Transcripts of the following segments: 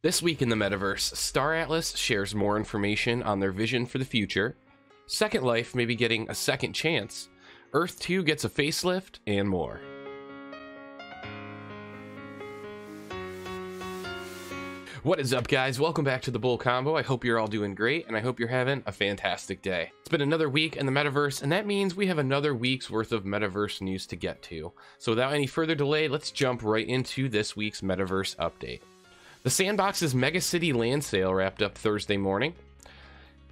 This week in the metaverse, Star Atlas shares more information on their vision for the future. Second Life may be getting a second chance. Earth 2 gets a facelift, and more. What is up, guys? Welcome back to the Bowl Combo. I hope you're all doing great, and I hope you're having a fantastic day. It's been another week in the metaverse, and that means we have another week's worth of metaverse news to get to. So, without any further delay, let's jump right into this week's metaverse update. The Sandbox's Mega City land sale wrapped up Thursday morning.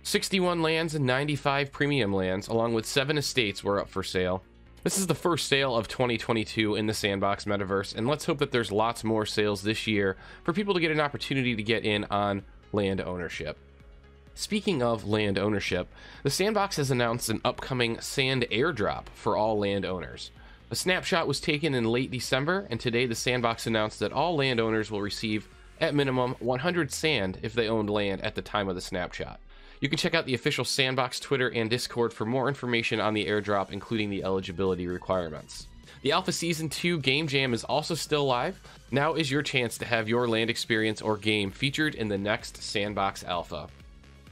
61 lands and 95 premium lands, along with 7 estates, were up for sale. This is the first sale of 2022 in the Sandbox metaverse, and let's hope that there's lots more sales this year for people to get an opportunity to get in on land ownership. Speaking of land ownership, the Sandbox has announced an upcoming sand airdrop for all landowners. A snapshot was taken in late December, and today the Sandbox announced that all landowners will receive at minimum 100 sand if they owned land at the time of the snapshot. You can check out the official Sandbox Twitter and Discord for more information on the airdrop, including the eligibility requirements. The Alpha Season 2 Game Jam is also still live. Now is your chance to have your land experience or game featured in the next Sandbox Alpha.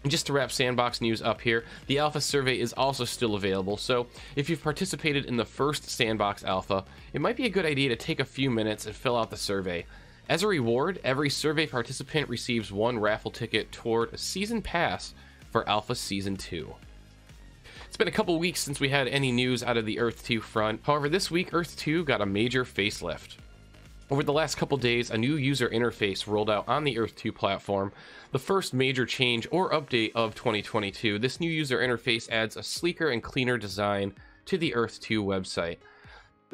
And just to wrap Sandbox news up here, the Alpha survey is also still available, so if you've participated in the first Sandbox Alpha, it might be a good idea to take a few minutes and fill out the survey. As a reward, every survey participant receives one raffle ticket toward a season pass for Alpha Season 2. It's been a couple weeks since we had any news out of the Earth 2 front. However, this week Earth 2 got a major facelift. Over the last couple days, a new user interface rolled out on the Earth 2 platform. The first major change or update of 2022, this new user interface adds a sleeker and cleaner design to the Earth 2 website.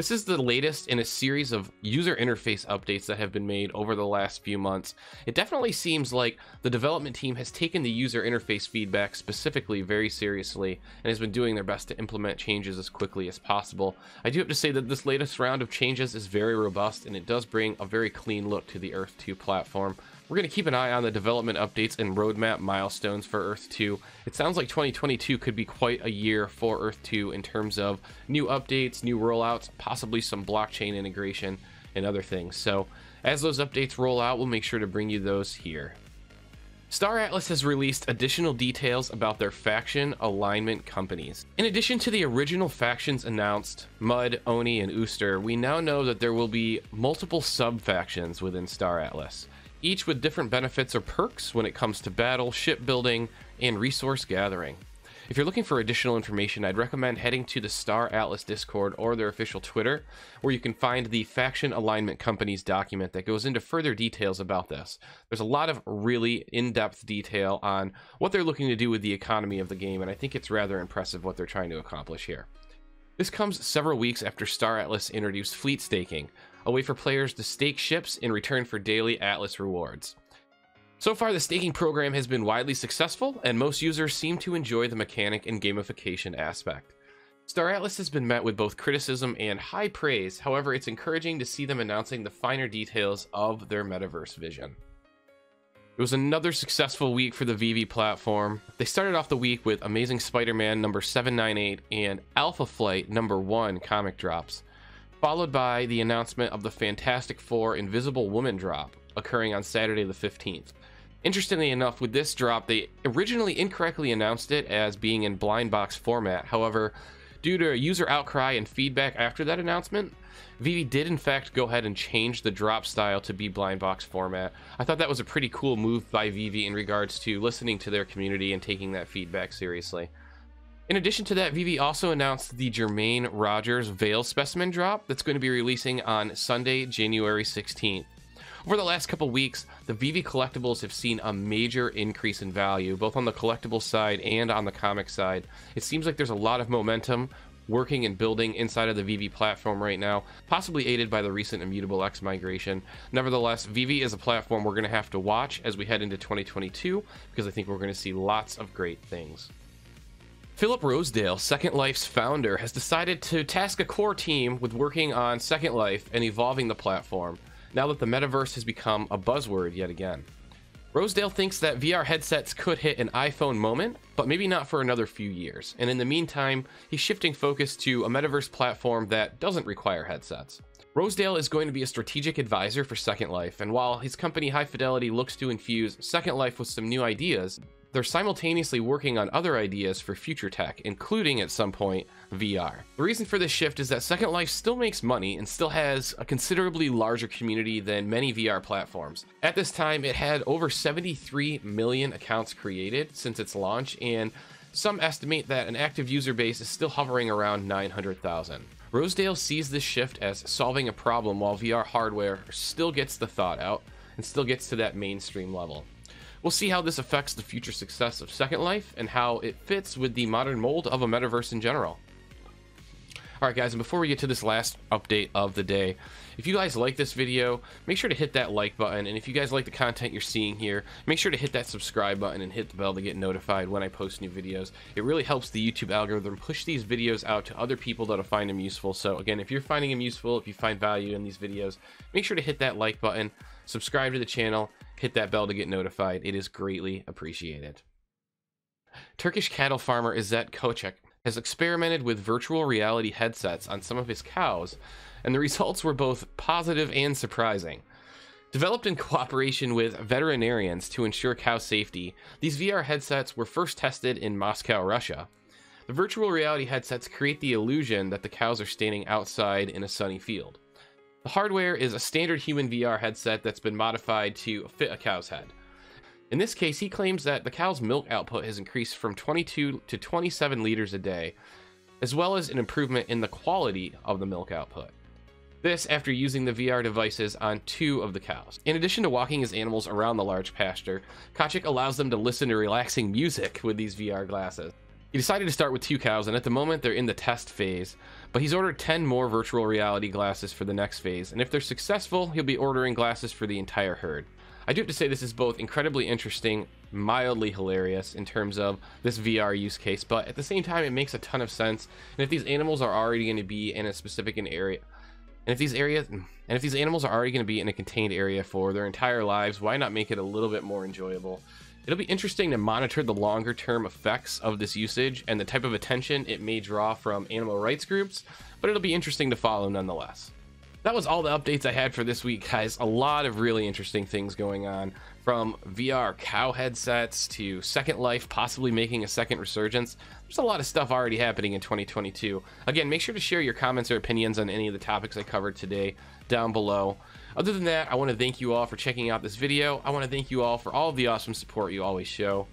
This is the latest in a series of user interface updates that have been made over the last few months. It definitely seems like the development team has taken the user interface feedback specifically very seriously and has been doing their best to implement changes as quickly as possible. I do have to say that this latest round of changes is very robust and it does bring a very clean look to the Earth 2 platform. We're going to keep an eye on the development updates and roadmap milestones for Earth 2. It sounds like 2022 could be quite a year for Earth 2 in terms of new updates, new rollouts, possibly some blockchain integration, and other things. So, as those updates roll out, we'll make sure to bring you those here. Star Atlas has released additional details about their faction alignment companies. In addition to the original factions announced, Mud, Oni, and Ustur, we now know that there will be multiple sub-factions within Star Atlas each with different benefits or perks when it comes to battle, shipbuilding, and resource gathering. If you're looking for additional information, I'd recommend heading to the Star Atlas Discord or their official Twitter, where you can find the Faction Alignment Companies document that goes into further details about this. There's a lot of really in depth detail on what they're looking to do with the economy of the game, and I think it's rather impressive what they're trying to accomplish here. This comes several weeks after Star Atlas introduced fleet staking, a way for players to stake ships in return for daily Atlas rewards. So far, the staking program has been widely successful, and most users seem to enjoy the mechanic and gamification aspect. Star Atlas has been met with both criticism and high praise, however, it's encouraging to see them announcing the finer details of their metaverse vision. It was another successful week for the VeVe platform. They started off the week with Amazing Spider Man number 798 and Alpha Flight number 1 comic drops followed by the announcement of the Fantastic Four Invisible Woman drop occurring on Saturday the 15th. Interestingly enough, with this drop, they originally incorrectly announced it as being in blind box format. However, due to user outcry and feedback after that announcement, VeVe did in fact go ahead and change the drop style to be blind box format. I thought that was a pretty cool move by VeVe in regards to listening to their community and taking that feedback seriously. In addition to that, VeVe also announced the Jermaine Rogers Veil Specimen drop that's going to be releasing on Sunday, January 16th. Over the last couple weeks, the VeVe collectibles have seen a major increase in value, both on the collectible side and on the comic side. It seems like there's a lot of momentum working and building inside of the VeVe platform right now, possibly aided by the recent Immutable X migration. Nevertheless, VeVe is a platform we're going to have to watch as we head into 2022 because I think we're going to see lots of great things. Philip Rosedale, Second Life's founder, has decided to task a core team with working on Second Life and evolving the platform, now that the metaverse has become a buzzword yet again. Rosedale thinks that VR headsets could hit an iPhone moment, but maybe not for another few years, and in the meantime, he's shifting focus to a metaverse platform that doesn't require headsets. Rosedale is going to be a strategic advisor for Second Life, and while his company High Fidelity looks to infuse Second Life with some new ideas, they're simultaneously working on other ideas for future tech, including at some point VR. The reason for this shift is that Second Life still makes money and still has a considerably larger community than many VR platforms. At this time, it had over 73 million accounts created since its launch, and some estimate that an active user base is still hovering around 900,000. Rosedale sees this shift as solving a problem while VR hardware still gets the thought out and still gets to that mainstream level. We'll see how this affects the future success of Second Life and how it fits with the modern mold of a metaverse in general. Alright guys, and before we get to this last update of the day, if you guys like this video, make sure to hit that like button, and if you guys like the content you're seeing here, make sure to hit that subscribe button and hit the bell to get notified when I post new videos. It really helps the YouTube algorithm push these videos out to other people that'll find them useful. So again, if you're finding them useful, if you find value in these videos, make sure to hit that like button, subscribe to the channel, hit that bell to get notified. It is greatly appreciated. Turkish cattle farmer Izzet Koçak has experimented with virtual reality headsets on some of his cows, and the results were both positive and surprising. Developed in cooperation with veterinarians to ensure cow safety, these VR headsets were first tested in Moscow, Russia. The virtual reality headsets create the illusion that the cows are standing outside in a sunny field. The hardware is a standard human VR headset that's been modified to fit a cow's head. In this case, he claims that the cow's milk output has increased from 22 to 27 liters a day, as well as an improvement in the quality of the milk output. This after using the VR devices on two of the cows. In addition to walking his animals around the large pasture, Koçak allows them to listen to relaxing music with these VR glasses. He decided to start with two cows, and at the moment they're in the test phase, but he's ordered 10 more virtual reality glasses for the next phase, and if they're successful, he'll be ordering glasses for the entire herd. I do have to say this is both incredibly interesting, mildly hilarious in terms of this VR use case, but at the same time, it makes a ton of sense. And if these animals are already going to be in a specific area, and if these areas, and if these animals are already going to be in a contained area for their entire lives, why not make it a little bit more enjoyable? It'll be interesting to monitor the longer term effects of this usage and the type of attention it may draw from animal rights groups, but it'll be interesting to follow nonetheless that was all the updates I had for this week, guys. A lot of really interesting things going on from VR cow headsets to Second Life possibly making a second resurgence. There's a lot of stuff already happening in 2022. Again, make sure to share your comments or opinions on any of the topics I covered today down below. Other than that, I want to thank you all for checking out this video. I want to thank you all for all of the awesome support you always show.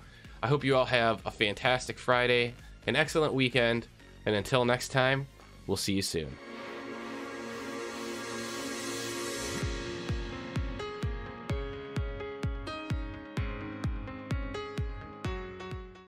I hope you all have a fantastic Friday, an excellent weekend, and until next time, we'll see you soon.